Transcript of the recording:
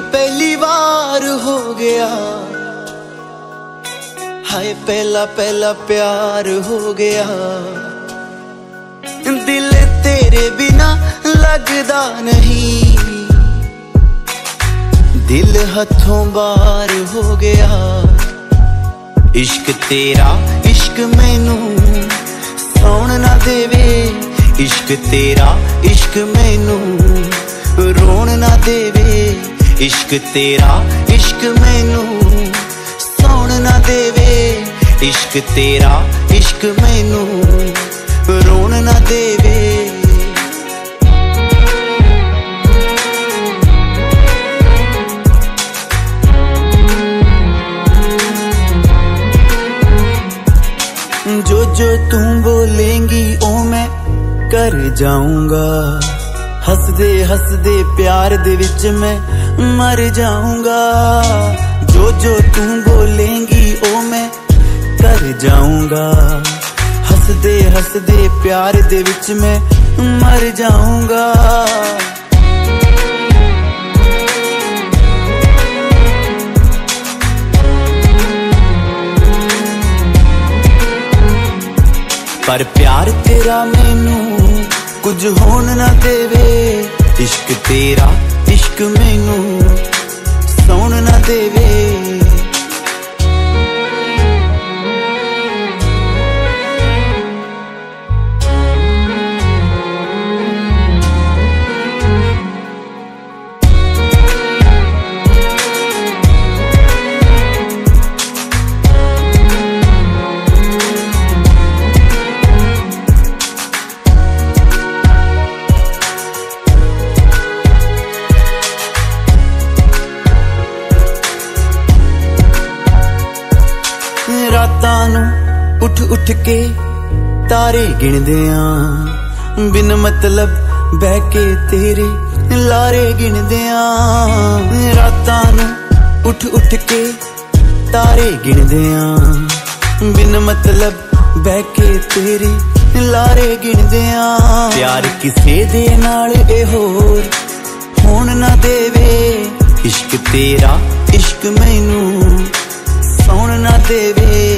पहली बार हो गया। हाय, पहला पहला प्यार हो गया। दिल तेरे बिना लगदा नहीं। दिल हथों बार हो गया। इश्क तेरा, इश्क मैनू सौन ना देवे। इश्क तेरा, इश्क मैनू रोन ना देवे। इश्क तेरा, इश्क मैनू सुन ना देवे। इश्क तेरा, इश्क मैनू रोन ना देवे। जो जो तुम बोलेंगी, ओ मैं कर जाऊँगा। ਹੱਸਦੇ ਹੱਸਦੇ ਪਿਆਰ ਦੇ ਵਿੱਚ ਮੈਂ ਮਰ ਜਾਊਂਗਾ ਜੋ ਜੋ ਤੂੰ ਬੋਲੇਂਗੀ ਉਹ ਮੈਂ ਕਰ ਜਾਊਂਗਾ ਹੱਸਦੇ ਹੱਸਦੇ ਪਿਆਰ ਦੇ ਵਿੱਚ ਮੈਂ ਮਰ ਜਾਊਂਗਾ ਪਰ ਪਿਆਰ ਤੇਰਾ ਮੈਨੂੰ ਕੁਝ ਹੋਣ ਨਾ ਦੇਵੇ। ਇਸ਼ਕ ਤੇਰਾ ਇਸ਼ਕ ਮੈਨੂੰ ਰਾਤਾਂ ਨੂੰ ਉੱਠ ਉੱਠ ਕੇ ਤਾਰੇ ਗਿਣਦੇ ਆਂ। ਬਿਨ ਮਤਲਬ ਬਹਿ ਕੇ ਤੇਰੇ ਲਾਰੇ ਗਿਣਦੇ ਆਂ। ਰਾਤਾਂ ਨੂੰ ਉੱਠ ਉੱਠ ਕੇ ਤਾਰੇ ਗਿਣਦੇ ਆਂ। ਬਿਨ ਮਤਲਬ ਬਹਿ ਕੇ ਤੇਰੇ ਲਾਰੇ ਗਿਣਦੇ ਆਂ। ਪਿਆਰ ਕਿਸੇ ਦੇ ਨਾਲ ਇਹ ਹੋਰ ਹੋਣ ਨਾ ਦੇਵੇ। ਇਸ਼ਕ ਤੇਰਾ ਇਸ਼ਕ ਮੈਨੂੰ ਸੌਣ ਨਾ ਦੇਵੇ।